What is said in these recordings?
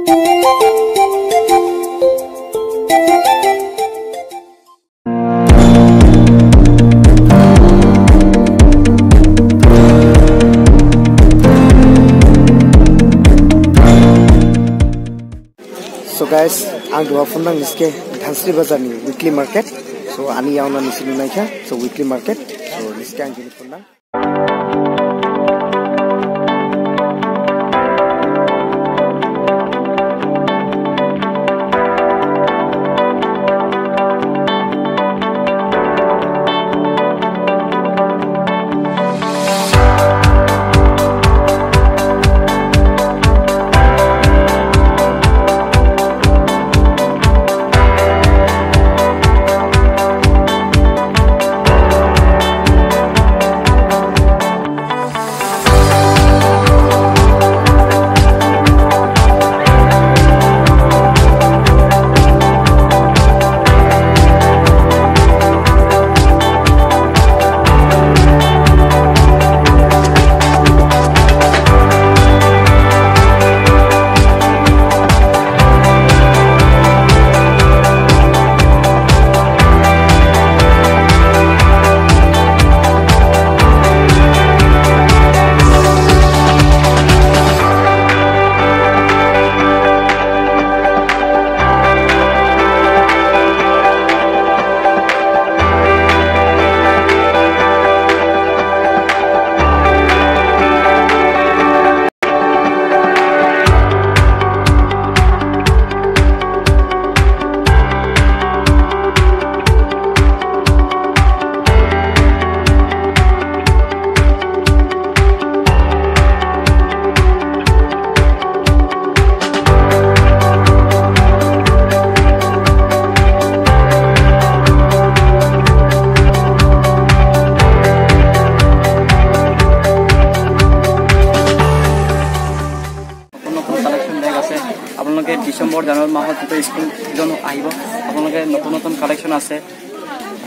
So guys, आं गोवा फुंदां इसके धानस्री बाज़ार नी मार्केट सो आनी यावना निसिनु नाइखा सो वीकली मार्केट सो इसके आं जिनि ডিচেম্বৰ জানুৱাৰী মাহত যেতিয়া স্কুল ছিজন আহিব। আপোনালোকে নতুন নতুন কালেকশ্যন আছে।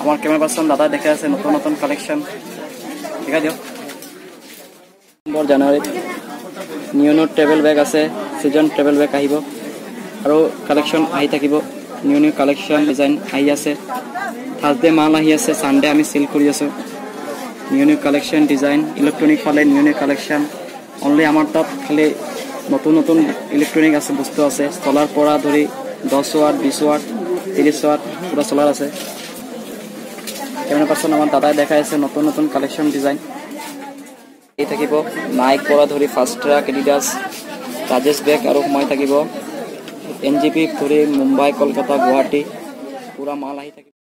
আমাৰ কেমেৰা পাৰ্চন দাদাই দেখাই আছে নতুন নতুন কালেকশ্যন দেখাই দিয়ক। ডিচেম্বৰ জানুৱাৰীত নিউ নিউ ট্ৰেভেল বেগ আছে ছিজন ট্ৰেভেল বেগ আহিব। আৰু কালেকশ্যন আহি থাকিব। নিউ নিউ কালেকশ্যন ডিজাইন আহি আছে। থাৰ্ছডে মাল আহি আছে ছানডে আমি চেল কৰি আছোঁ। New new collection design electronic পালে নিউ নিউ কালেকশ্যন অনলি আমাৰ তাত খালি নতুন নতুন ইলেক্ট্ৰনিক আছে বস্তু আছে চলাৰ পৰা ধৰি দহ ৱাট বিছ ৱাট ত্ৰিছ ৱাট পূৰা চলাৰ আছে। কেমেৰা পাৰ্চন আমাৰ দাদাই দেখাই আছে নতুন নতুন কালেকশ্যন ডিজাইন এই থাকিব নাইক পৰা ধৰি fast truck Adidas Rajesh bag আৰু সোমাই থাকিব। এন জি পি ধৰি মুম্বাই কলকাতা গুৱাহাটী পূৰা মাল আহি থাকিব।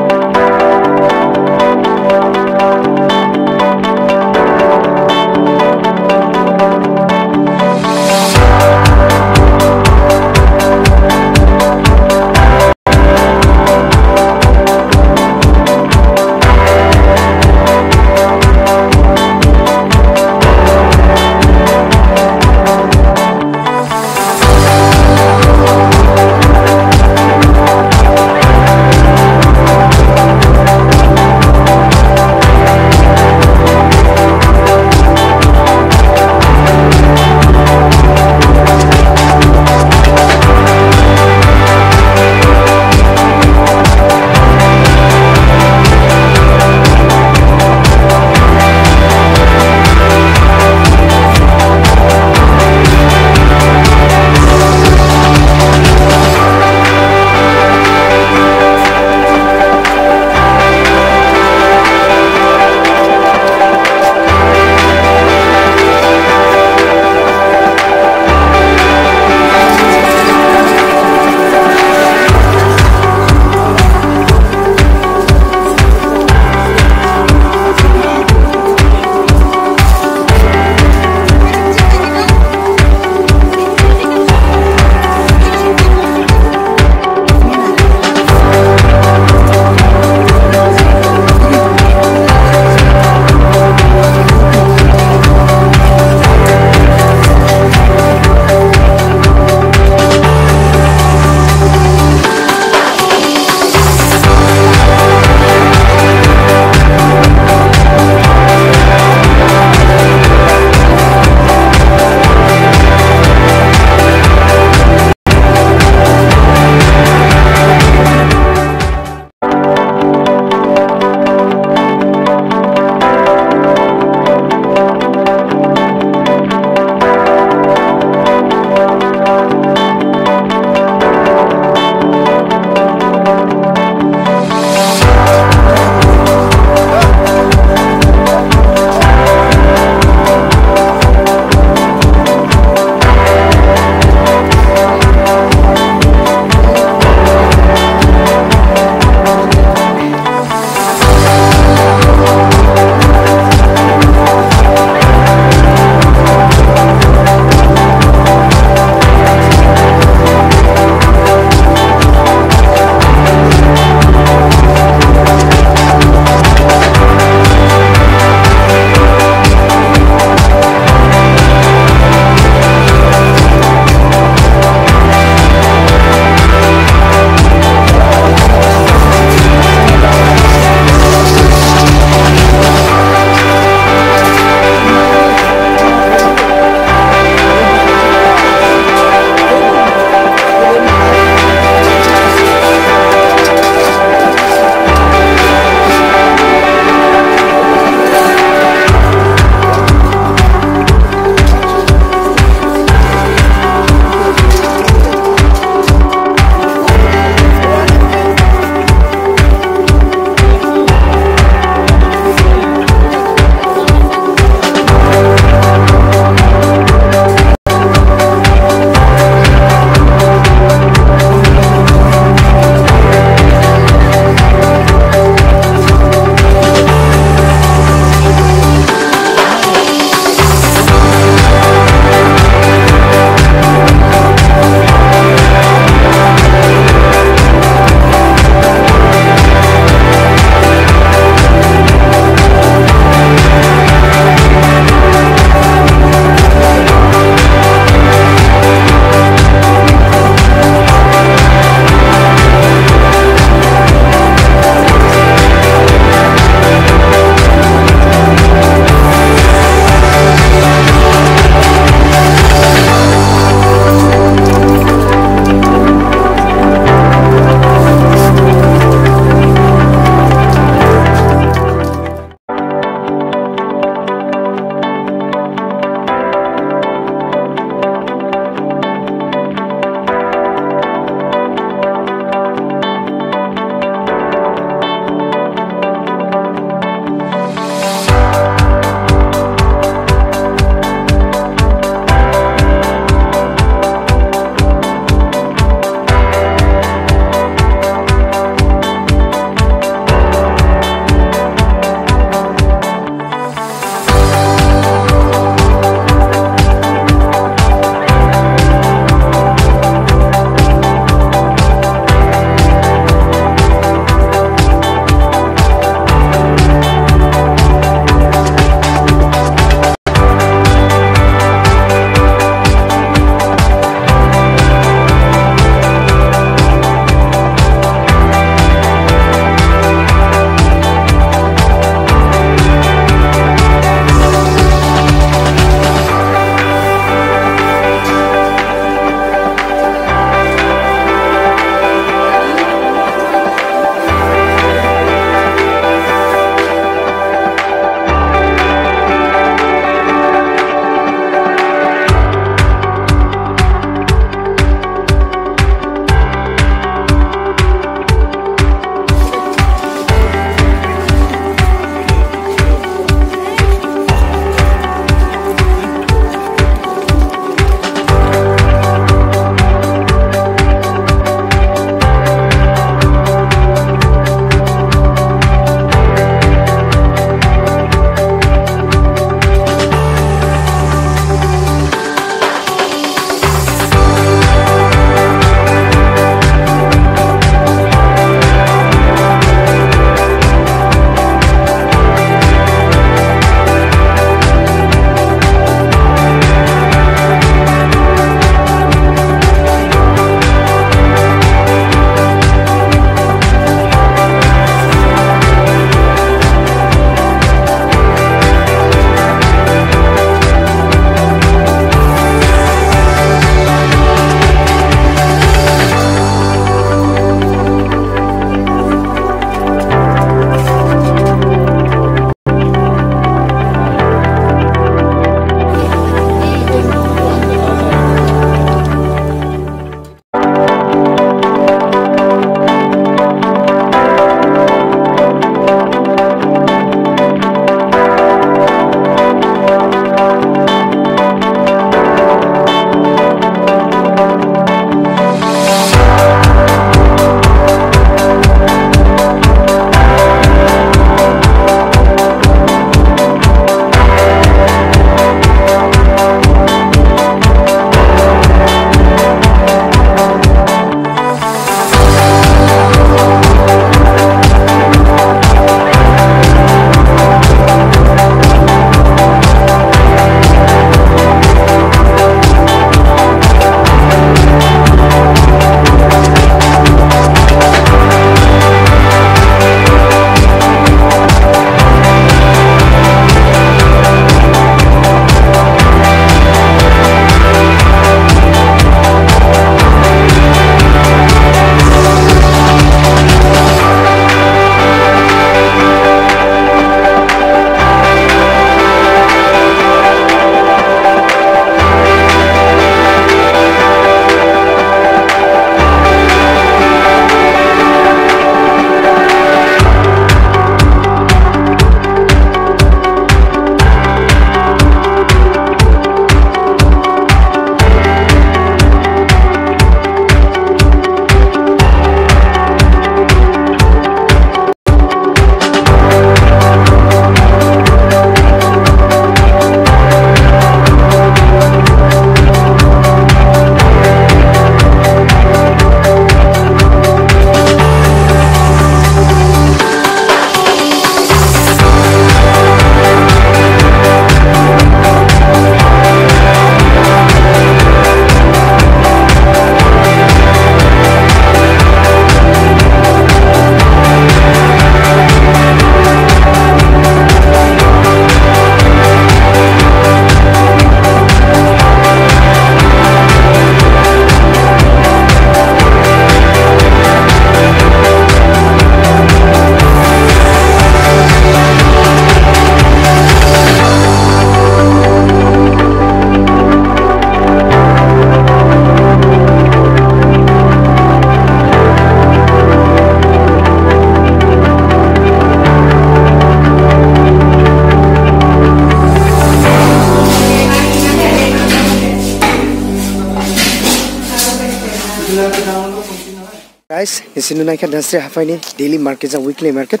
Isinu naikha dasre hafaini daily market ja weekly market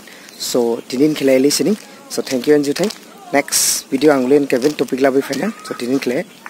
so tinin khilai li sini so thank you and juthai next video anglen kevin topic labi final so tinin khilai thank you